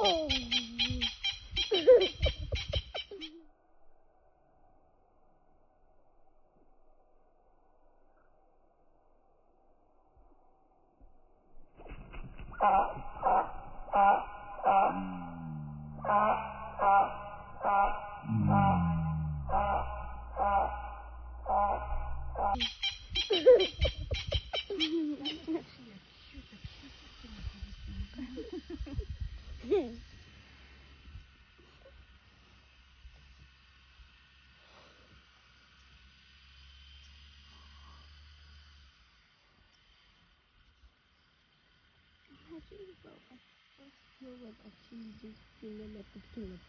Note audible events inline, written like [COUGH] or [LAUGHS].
Oh. [LAUGHS] Ah, ah, ah, 还是一首吧。First know what actually just feeling like the killer